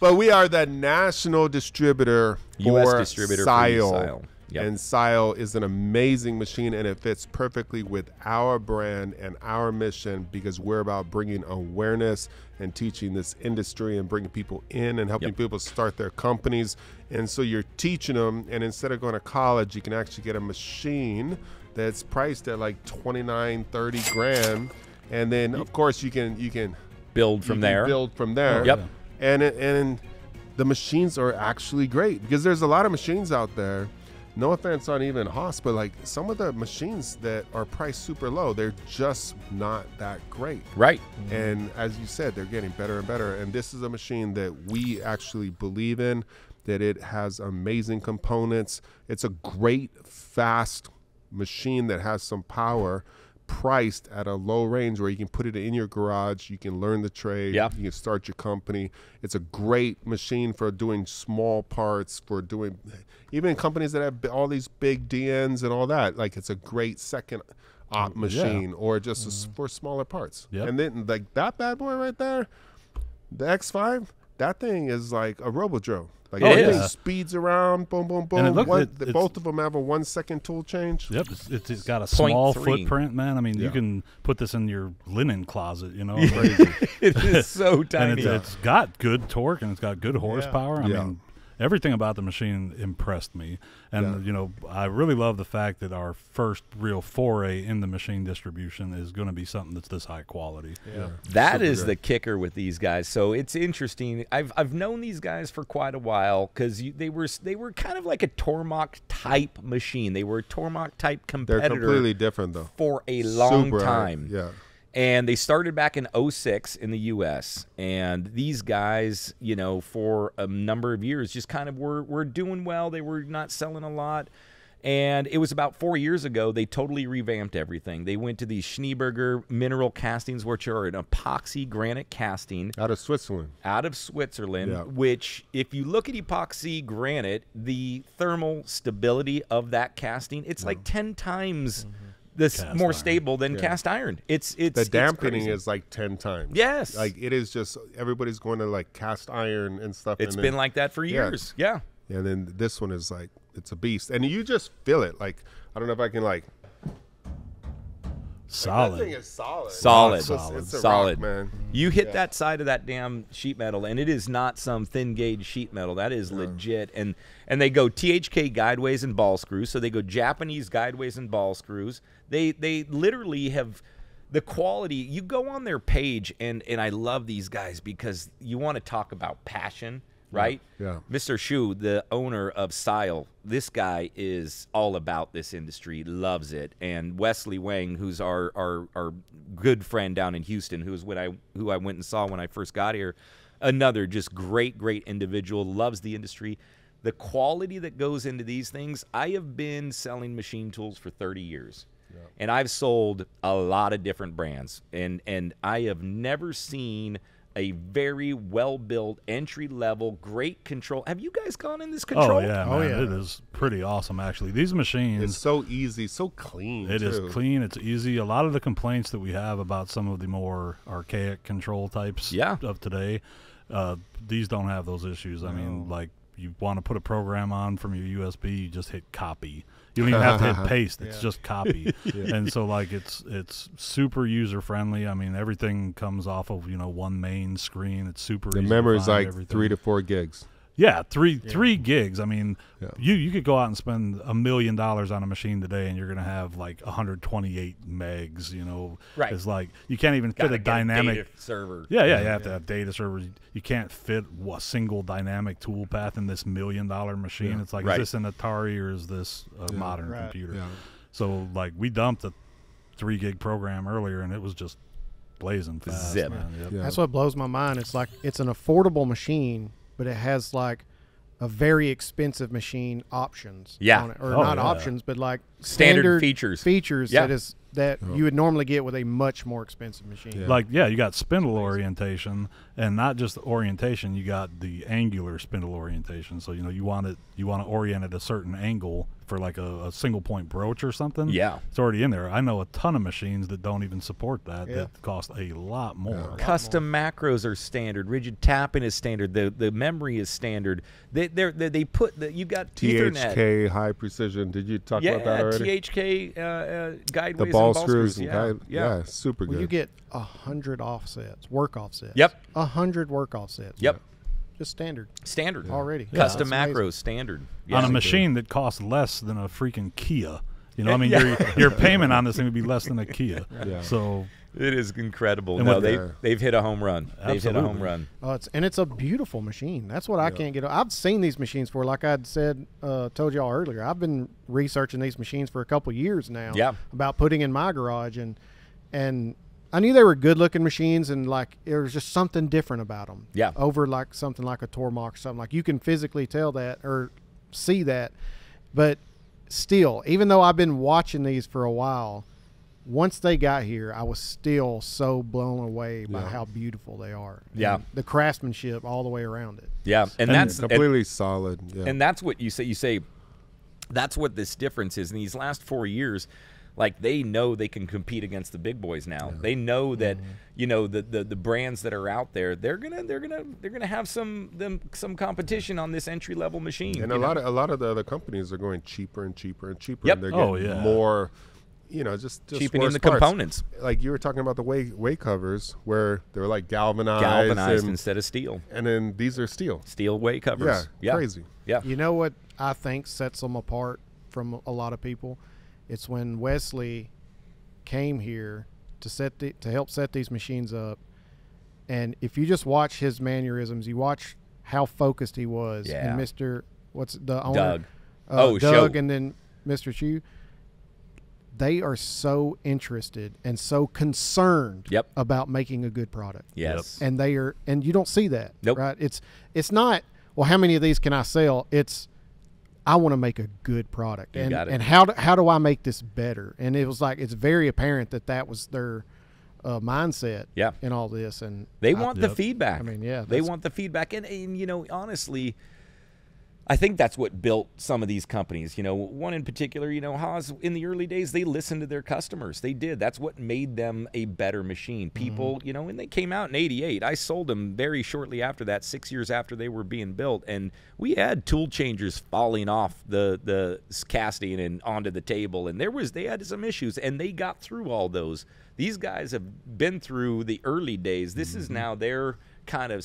But we are the national distributor US for distributor for SYIL. SYIL. Yep. And SYIL is an amazing machine and it fits perfectly with our brand and our mission because we're about bringing awareness and teaching this industry and bringing people in and helping Yep. people start their companies. And so you're teaching them and instead of going to college, you can actually get a machine that's priced at like 29, 30 grand. And then of course you can you can Build you from can there. build from there. Yep. And it- and the machines are actually great because there's a lot of machines out there. No offense on even Haas, but like some of the machines that are priced super low, they're just not that great. Right. Mm-hmm. And as you said, they're getting better and better. And this is a machine that we actually believe in, that it has amazing components. It's a great, fast machine that has some power priced at a low range where you can put it in your garage, you can learn the trade, Yeah. you can start your company. It's a great machine for doing small parts, for doing even companies that have all these big DNs and all that. Like it's a great second op mm, machine or just s mm-hmm. for smaller parts. Yep. And then like that bad boy right there, the X5, that thing is like a robo drill. Like It that is. thing speeds around, boom, boom, boom. And it look- One- it- it's- both of them have a one second tool change. Yep, it's, it's, it's got a Point small three. footprint, man. I mean, you can put this in your linen closet, you know. Crazy. it is so and tiny. it's, it's got good torque and it's got good horsepower. I Yeah. mean, everything about the machine impressed me. And Yeah. you know, I really love the fact that our first real foray in the machine distribution is going to be something that's this high quality. Yeah. That Super is great. the kicker with these guys. So it's interesting. I've I've known these guys for quite a while because they were they were kind of like a Tormach type machine. They were a Tormach type They're completely different though. for a long Super time. Yeah. And they started back in 06 in the US. And these guys, you know, for a number of years just kind of were, were doing well. They were not selling a lot. And it was about four years ago, they totally revamped everything. They went to these Schneeberger mineral castings, which are an epoxy granite casting Out of Switzerland. out of Switzerland, Yeah. which, if you look at epoxy granite, the thermal stability of that casting, it's like 10 times mm-hmm. This Cast more iron. stable than Yeah. cast iron. It's it's The it's dampening crazy. is like ten times. Yes. Like it is just everybody's going to like cast iron and stuff. It's and been then, like that for Yeah. years. Yeah. and then this one is like it's a beast, and you just feel it. Like I don't know if I can like. Solid. That thing is solid. Solid. It's, just- it's a Solid. rock, man. You hit Yeah. that side of that damn sheet metal, and it is not some thin gauge sheet metal. That is legit. And and they go THK guideways and ball screws. So they go Japanese guideways and ball screws. They they literally have the quality. You go on their page, and and I love these guys because you want to talk about passion, right? yeah. Mr. Shu, the owner of SYIL, this guy is all about this industry, loves it. And Wesley Wang, who's our, our, our good friend down in Houston, who's what I who I went and saw when I first got here, another just great, great individual, loves the industry. The quality that goes into these things, I have been selling machine tools for 30 years. And I've sold a lot of different brands. And and I have never seen a very well built entry level, great control. Have you guys gone in this control? Oh yeah, Oh, man, yeah. it is pretty awesome actually. These machines, It's so easy, so clean. It is too. clean. It's easy. A lot of the complaints that we have about some of the more archaic control types Yeah. of today, uh, these don't have those issues. I mean, like you want to put a program on from your USB, you just hit copy. You don't even have to hit paste. It's Yeah. just copy. And so like it's it's super user friendly. I mean, everything comes off of you know one main screen. It's super. The easy to memory is like everything. three to four gigs. Yeah, three three gigs. I mean, Yeah. you you could go out and spend a million dollars on a machine today, and you're gonna have like 128 megs. You know, Right. It's like you can't even Gotta fit a get dynamic. data server. yeah, yeah, you have to have data servers. You can't fit a single dynamic tool path in this million dollar machine. Yeah. It's like, Right. is this an Atari or is this a Yeah. modern Right. computer? Yeah. So like we dumped a three gig program earlier, and it was just blazing fast. Zip. man. Yep. Yeah. That's what blows my mind. It's like it's an affordable machine, but it has like a very expensive machine options. Yeah. on it. or Oh, not yeah. options, but like Standard features. Features Yeah. that is that oh. you would normally get with a much more expensive machine. Yeah. Like yeah, you got spindle orientation, and not just the orientation. You got the angular spindle orientation. So you know you want it, you want to orient at a certain angle for like a, a single point broach or something. Yeah. it's already in there. I know a ton of machines that don't even support that Yeah. that cost a lot more. Custom macros are standard. Rigid tapping is standard. The the memory is standard. They they're, they they put the you got Ethernet. THK high precision. Did you talk Yeah, about that already? THK uh, uh, guideways the and ball screws and yeah, guide. yeah. Yeah. super Well, good. you get a hundred offsets, work offsets. Yep. A hundred work offsets. Yep. Just standard Standard already. Custom That's amazing. macros standard. on a machine that costs less than a freaking Kia. You know, I mean, Yeah. your your payment on this thing would be less than a Kia. Yeah. So It is incredible. And no, they they've hit a home run. They've hit a home Absolutely. run. Oh, it's and it's a beautiful machine. That's what I can't get. I've seen these machines for, like I'd said, uh, told y'all earlier. I've been researching these machines for a couple years now. Yeah. About putting in my garage, and and I knew they were good looking machines, and like there was just something different about them. Yeah. Over like something like a Tormach or something like you can physically tell that or see that, but still, even though I've been watching these for a while. Once they got here, I was still so blown away by Yeah. how beautiful they are. Yeah. The craftsmanship all the way around it. Yeah, and, And that's and- completely solid. Yeah. and that's what you say you say that's what this difference is in these last four years like they know they can compete against the big boys now they know that Mm-hmm. you know the, the the brands that are out there they're gonna they're gonna they're gonna have some them some competition on this entry level machine and a know? lot of a lot of the other companies are going cheaper and cheaper and cheaper. Yep. And they're Oh, yeah. more, you know, just, just cheapening worse the parts. components Like you were talking about the way way covers where they're like galvanized, galvanized and, instead of steel and then these are steel. steel way Yeah, covers yeah crazy. yeah You know what I think sets them apart from a lot of people? It's when Wesley came here to set the, to help set these machines up, and if you just watch his mannerisms, you watch how focused he was. Yeah. And Mister, what's the owner? Doug. Uh, Oh, Doug, Show. and then Mister Chu. They are so interested and so concerned Yep. about making a good product yes and they are and you don't see that Nope. right it's it's not well how many of these can i sell it's i want to make a good product You and and how do, how do i make this better and it was like it's very apparent that that was their uh, mindset Yeah. in all this and They I- want the Yep. feedback. I mean, yeah, They want the feedback. And, and, you know, honestly, I think that's what built some of these companies. You know, one in particular, you know, Haas, in the early days, they listened to their customers. They did. That's what made them a better machine. Mm-hmm. People, you know, when they came out in 88, I sold them very shortly after that, six years after they were being built. And we had tool changers falling off the, the casting and onto the table. And there was, they had some issues and they got through all those. These guys have been through the early days. This is mm-hmm. now their kind of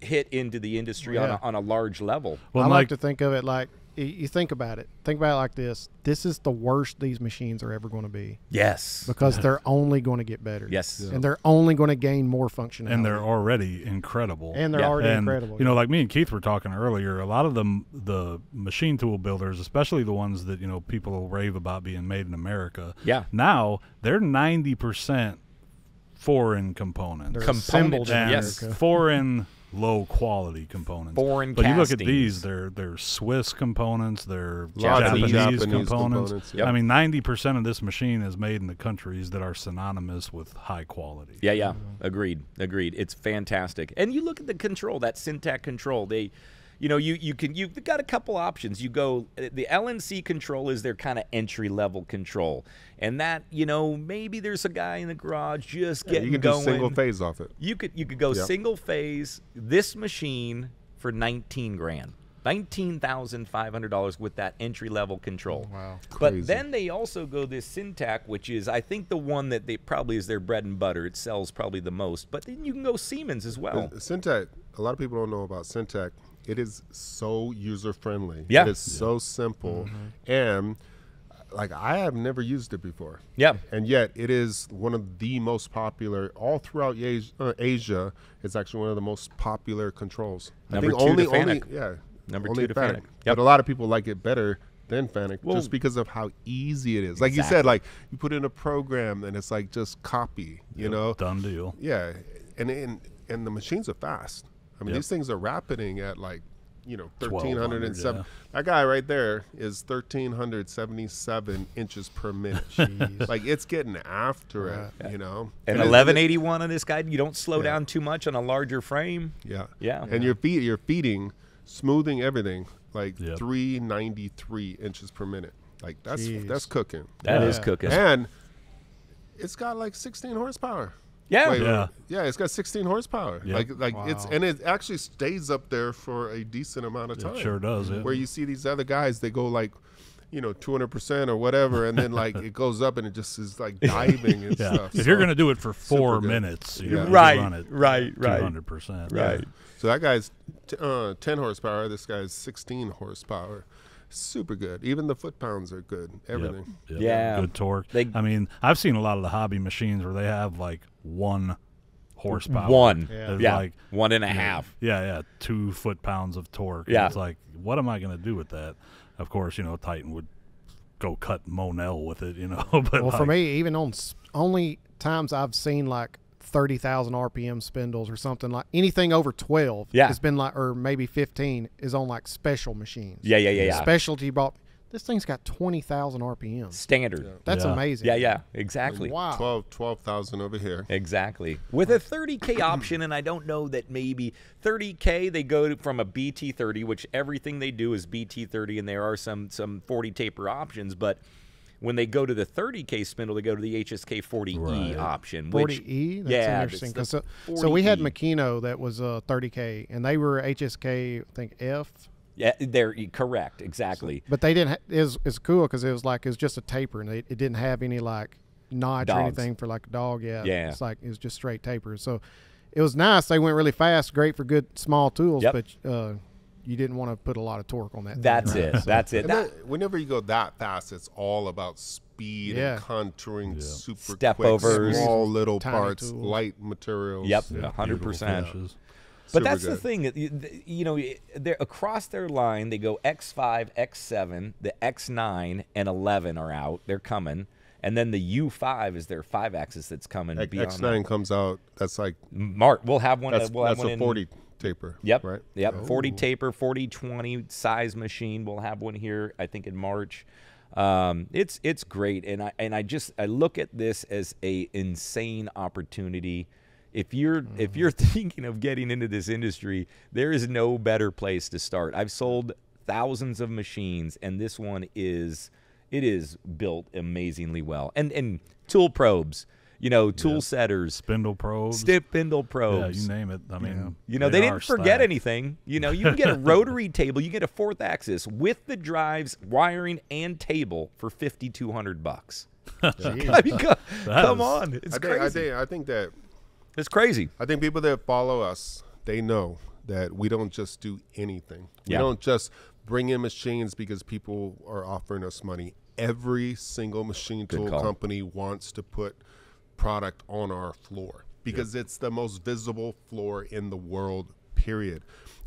hit into the industry on, a, on a large level. well, i like like to think of it like you think about it think about it like this this is the worst these machines are ever going to be Yes. because they're only going to get better Yes. and they're only going to gain more functionality and they're already incredible. and they're Yeah. already and incredible you know, like me and Keith were talking earlier, a lot of them, the machine tool builders, especially the ones that you know people will rave about being made in America. Yeah. Now they're ninety percent foreign components. They're Components, assembled in yes. America. foreign low quality components. Foreign but you look at these, they're they're Swiss components, they're Japanese, Japanese components. components, Yep. I mean, ninety percent of this machine is made in the countries that are synonymous with high quality. Yeah, yeah. Agreed. Agreed. It's fantastic. And you look at the control, that Syntec control. They you know, you you can you've got a couple options. You go the LNC control is their kind of entry level control. And that, you know, maybe there's a guy in the garage just Yeah, getting you can do single phase off it. You could you could go Yep. single phase this machine for 19 grand. $19,500 with that entry level control. Wow. Crazy. But then they also go this Syntec, which is I think the one that they probably is their bread and butter. It sells probably the most. But then you can go Siemens as well. Uh, Syntec, a lot of people don't know about Syntec. It is so user friendly. Yeah. It is so simple. And like I have never used it before. Yeah. And yet it is one of the most popular all throughout Asia. Uh, Asia it's actually one of the most popular controls. Number I think two to only, only yeah. Number only two to Fanuc. Yep. But a lot of people like it better than Fanuc Well- just because of how easy it is. Like you said, like you put in a program and it's like just copy, you know? Done deal. Yeah, and and and the machines are fast. I mean, Yep. these things are rapiding at like, you know, thirteen 1200, hundred and seven. yeah. That guy right there is thirteen hundred seventy-seven inches per minute. like it's getting after it, you know. And it- 1181 on this guy, you don't slow Yeah. down too much on a larger frame. Yeah, Yeah. And you're feed you're feeding smoothing everything like Yep. 393 inches per minute. Like that's Jeez. that's cooking. That is Yeah. cooking. And it's got like 16 horsepower. Yeah. Wait, Yeah. wait. yeah, it's got 16 horsepower. Yeah. Like like it's and it actually stays up there for a decent amount of time. It sure does. Yeah. Where you see these other guys, they go like, you know, 200% or whatever, and then like it goes up and it just is like diving and yeah. stuff. If you're gonna do it for four minutes, you Yeah. know, Right, run it right, right. 200%. Right. So that guy's t- uh, 10 horsepower. This guy's 16 horsepower. Super good. Even the foot pounds are good. Yep, Everything. yep. Yeah. Good torque. They- I mean, I've seen a lot of the hobby machines where they have like one horsepower. One. Yeah. There's Yeah. like One and a you know. Yeah, yeah, two foot pounds of torque. Yeah. it's like, what am I going to do with that? Of course, you know, Titan would go cut Monel with it, you know. but Well, for me, even on only times I've seen like thirty thousand RPM spindles or something like anything over twelve. Yeah. has been like or maybe fifteen is on like special machines. Yeah, yeah, yeah, yeah. Specialty bought. This thing's got twenty thousand RPM. Standard. That's Yeah. amazing. Yeah, yeah. Exactly. Wow. 12 12,000 over here. Exactly. With a 30K option, and I don't know that maybe 30K, they go to, from a BT30, which everything they do is BT30, and there are some, some 40 taper options, but when they go to the 30K spindle, they go to the HSK 40E Right. option. Which, 40E. That's yeah, interesting. it's the 'cause so, so we had 40E. Makino that was uh, 30k, and they were HSK, I think F, Yeah, they're correct. Exactly. but they didn't. Ha- it was, it's cool because it was like it was just a taper, and they, it didn't have any like notch or anything for like a dog. Yeah, Yeah. It's like it was just straight taper. So it was nice. They went really fast, great for good small tools, Yep. but uh, you didn't want to put a lot of torque on that. thing, That's right? it. That's it. That- then whenever you go that fast, it's all about speed Yeah. and contouring Yeah. super Step quick, overs. small little Tiny parts, tools. light materials. Yep. yeah, 100%. But Super that's the thing, that you- know, they're across their line. They go X5, X7, the X9 and 11 are out. They're coming, and then the U5 is their five axis that's coming. X- beyond X9 comes out. That's like. Mark, we'll have one. that's, uh, we'll have that's one a in, 40 taper. Yep. Right. Yep. 40 Oh. taper, 40 20 size machine. We'll have one here, I think, in March. Um, it's it's great, and I and I just I look at this as a insane opportunity. If you're if mm-hmm. you're thinking of getting into this industry, there is no better place to start. I've sold thousands of machines, and this one is it is built amazingly well. And and tool probes, you know, tool setters, Spindle probes. spindle probes, yeah, probes. you name it. I mean, You know, they, are didn't forget stacked. anything. You know, you can get a rotary table, you get a fourth axis with the drives, wiring, and table for fifty two hundred bucks. I mean, co- That come is- on, it's I crazy. think, I think I think that it's crazy. I think people that follow us, they know that we don't just do anything. Yeah. We don't just bring in machines because people are offering us money. Every single machine Good tool call. company wants to put product on our floor because it's the most visible floor in the world, period.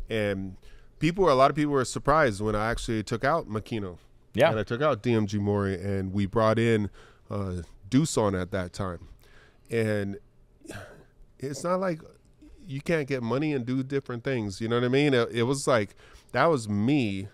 And people, a lot of people were surprised when I actually took out Makino. Yeah. And I took out DMG Mori and we brought in uh, Doosan at that time. And it's not like you can't get money and do different things. You know what I mean? It, it was like that was me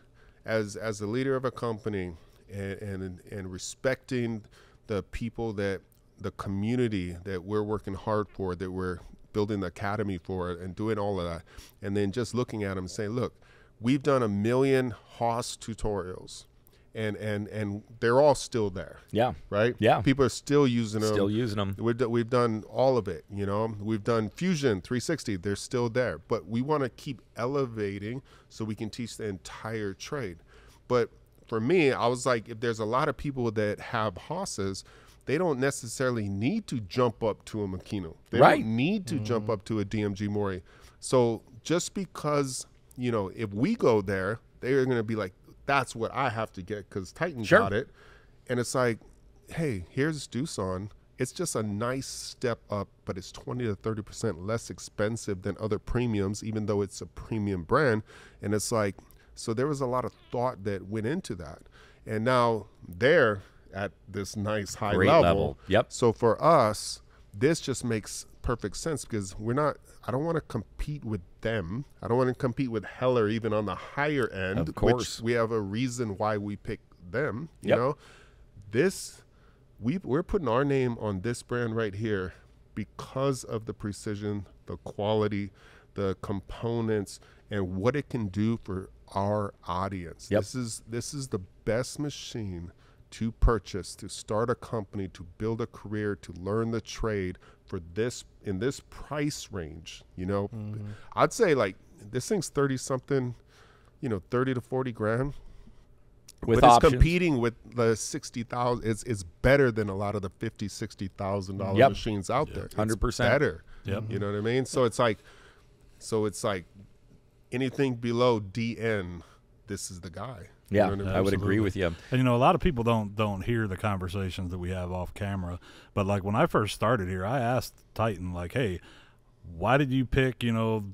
as as the leader of a company and and and respecting the people that the community that we're working hard for that we're building the academy for and doing all of that and then just looking at them and saying look we've done a million Haas tutorials and and and they're all still there Yeah, right Yeah. people are still using them still using them. We've, do- we've done all of it, you know. We've done Fusion 360. They're still there, but we want to keep elevating so we can teach the entire trade. But for me, I was like, if there's a lot of people that have Haases, they don't necessarily need to jump up to a Makino. They Right. don't need to jump up to a DMG Mori. So just because you know, if we go there, they're going to be like, that's what I have to get because Titan Sure. got it, and it's like, hey, here's Doosan. It's just a nice step up, but it's 20 to 30% less expensive than other premiums, even though it's a premium brand. And it's like, so there was a lot of thought that went into that. And now they're at this nice high level. level. Yep. So for us, this just makes perfect sense because we're not, I don't want to compete with them. I don't want to compete with Heller even on the higher end, Of course. which we have a reason why we pick them, you Yep. know? This we we're putting our name on this brand right here because of the precision, the quality, the components, and what it can do for our audience. Yep. This is this is the best machine to purchase, to start a company, to build a career, to learn the trade for this in this price range. You know, mm-hmm. I'd say like this thing's thirty something, you know, thirty to forty grand. With but options. it's competing with the sixty thousand. It's it's better than a lot of the fifty, sixty thousand dollar Yep. machines out there. It's 100%. better. Yep. You know what I mean? So it's like, so it's like anything below DN, this is the guy. You Yeah, know I would agree with you. And you know, a lot of people don't don't hear the conversations that we have off camera. But like when I first started here, I asked Titan like, "Hey, why did you pick you know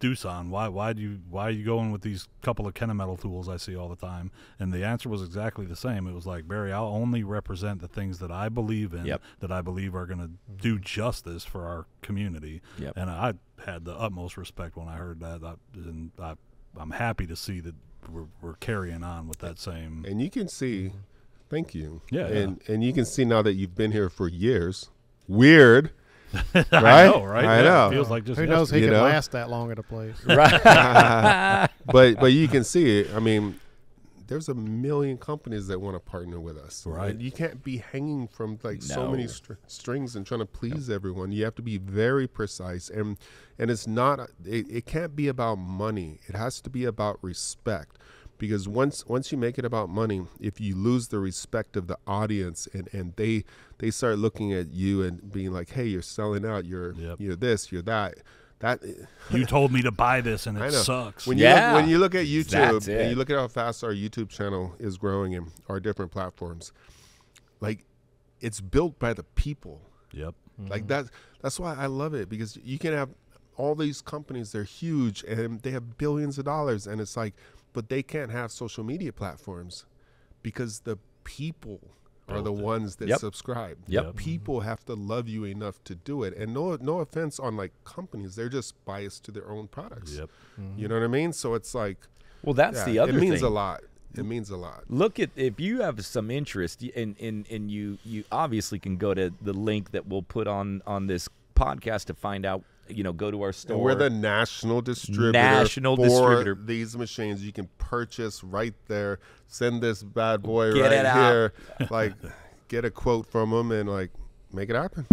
Doosan? Why why do you why are you going with these couple of Kennametal tools I see all the time?" And the answer was exactly the same. It was like, "Barry, I'll only represent the things that I believe in, Yep. that I believe are going to do justice for our community." Yep. And I had the utmost respect when I heard that, I, and I, I'm happy to see that we're, we're carrying on with that same. And you can see, thank you. Yeah, yeah. And and you can see now that you've been here for years. Weird, right? I know, right? I Yeah, know. It feels like just Who knows? He can know? last that long at a place. Right? but but you can see it. I mean, there's a million companies that want to partner with us. Right. And you can't be hanging from like so many str- strings and trying to please everyone. You have to be very precise, and and it's not. It, it can't be about money. It has to be about respect. Because once once you make it about money, if you lose the respect of the audience and, and they they start looking at you and being like, hey, you're selling out, you're Yep. you're this, you're that, that you told me to buy this and it sucks. When you Yeah. look, when you look at YouTube and you look at how fast our YouTube channel is growing and our different platforms, like it's built by the people. yep. Like that. That's why I love it because you can have all these companies. They're huge and they have billions of dollars, and it's like, but they can't have social media platforms because the people are the ones that Yep. subscribe. Yep. People have to love you enough to do it. And no, no offense on like companies, they're just biased to their own products. Yep. Mm-hmm. You know what I mean? So it's like, Well, that's yeah, the other it means thing. a lot. It means a lot. Look at if you have some interest, y- and and and you you obviously can go to the link that we'll put on on this podcast to find out. You know, go to our store. And we're the national distributor National for distributor. these machines. You can purchase right there. Send this bad boy Get right it out. here. like, get a quote from them and like make it happen.